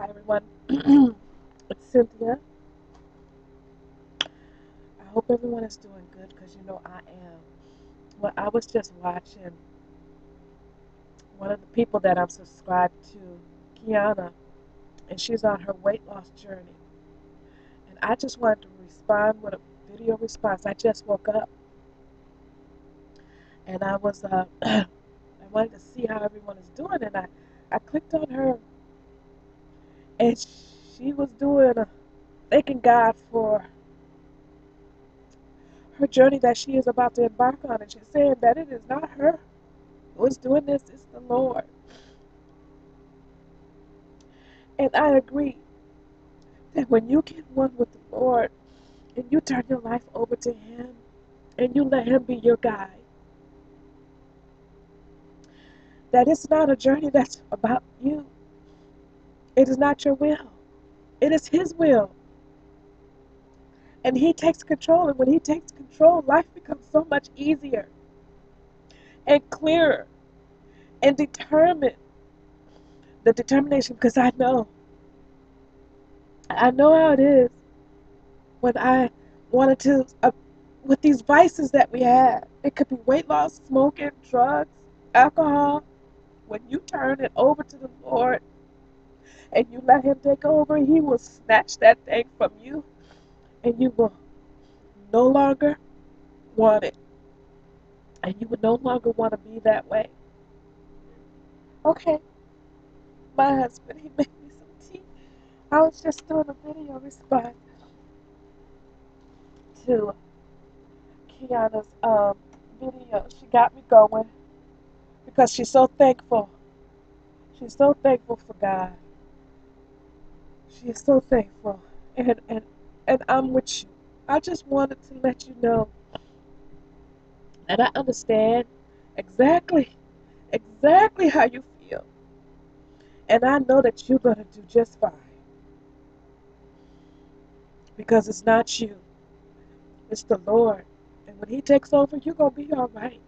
Hi everyone, it's Cynthia. I hope everyone is doing good because you know I am. Well, I was just watching one of the people that I'm subscribed to, Kianna, and she's on her weight loss journey. And I just wanted to respond with a video response. I just woke up and I was, uh, I wanted to see how everyone is doing, and I, I clicked on her and she was doing a, thanking God for her journey that she is about to embark on, and she's saying that it is not her who is doing this; it's the Lord. And I agree that when you get one with the Lord and you turn your life over to Him and you let Him be your guide, that it's not a journey that's about you. It is not your will. It is His will. And He takes control. And when He takes control, life becomes so much easier and clearer and determined. The determination, because I know. I know how it is when I wanted to, uh, with these vices that we have. It could be weight loss, smoking, drugs, alcohol. When you turn it over to the Lord and you let Him take over, He will snatch that thing from you and you will no longer want it. And you would no longer want to be that way. Okay. My husband, he made me some tea. I was just doing a video response to Kianna's um, video. She got me going because she's so thankful. She's so thankful for God. She is so thankful. And, and, and I'm with you. I just wanted to let you know that I understand exactly, exactly how you feel. And I know that you're going to do just fine. Because it's not you, it's the Lord. And when He takes over, you're going to be all right.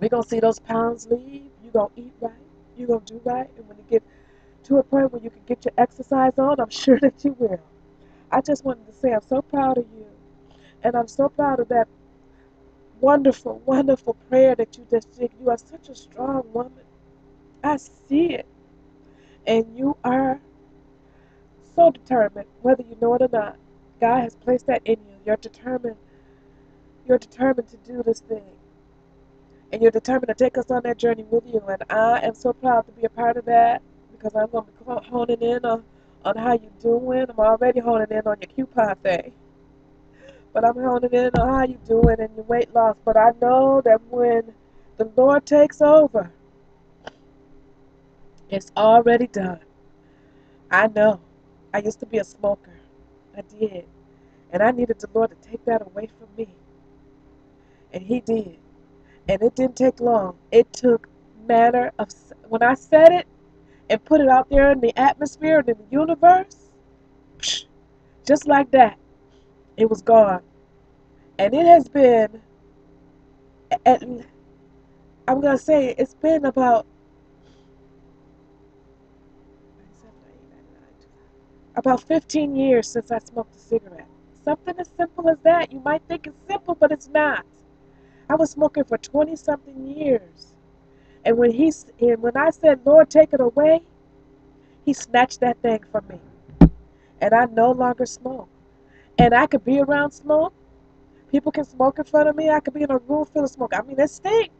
We're going to see those pounds leave. You're going to eat right. You're going to do right. And when you get to a point where you can get your exercise on, I'm sure that you will. I just wanted to say I'm so proud of you. And I'm so proud of that wonderful, wonderful prayer that you just did. You are such a strong woman. I see it. And you are so determined, whether you know it or not. God has placed that in you. You're determined. You're determined to do this thing. And you're determined to take us on that journey with you. And I am so proud to be a part of that because I'm going to be honing in on, on how you're doing. I'm already honing in on your coupon thing. But I'm honing in on how you're doing and your weight loss. But I know that when the Lord takes over, it's already done. I know. I used to be a smoker. I did. And I needed the Lord to take that away from me. And He did. And it didn't take long. It took matter of when I said it and put it out there in the atmosphere and in the universe, just like that, it was gone. And it has been, and I'm gonna say it's been about about 15 years since I smoked a cigarette. Something as simple as that. You might think it's simple, but it's not. I was smoking for 20 something years. And when he and when I said, "Lord, take it away," he snatched that thing from me. And I no longer smoke. And I could be around smoke. People can smoke in front of me. I could be in a room full of smoke. I mean, it stinks.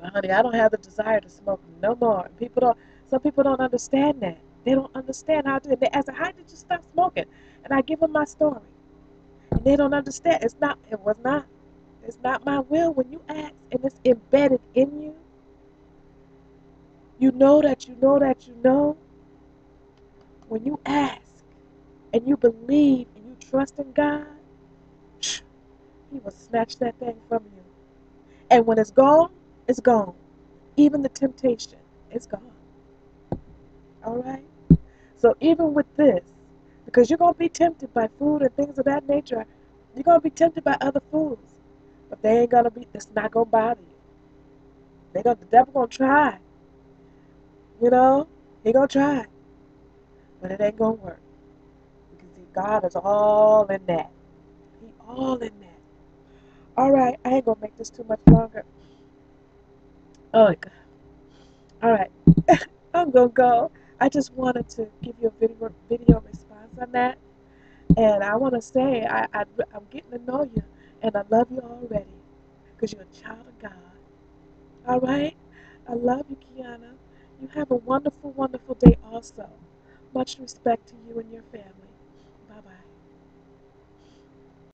But honey, I don't have the desire to smoke no more. People don't. Some people don't understand that. They don't understand how to. They ask, "How did you stop smoking?" And I give them my story, and they don't understand. It's not. It was not. It's not my will. When you ask, and it's embedded in you, you know that you know that you know. When you ask, and you believe, and you trust in God, He will snatch that thing from you. And when it's gone, it's gone. Even the temptation, it's gone. All right. So even with this, because you're going to be tempted by food and things of that nature, you're going to be tempted by other foods, but they ain't to be. It's not to bother you. They got the devil to try. You know, He gonna try, but it ain't gonna work. Because see, God is all in that. He all in that. All right, I ain't gonna make this too much longer. Oh my God. All right, I'm gonna go. I just wanted to give you a video video response on that, and I want to say I, I I'm getting to know you, and I love you already, because you're a child of God. All right, I love you, Kianna. You have a wonderful, wonderful day also. Much respect to you and your family.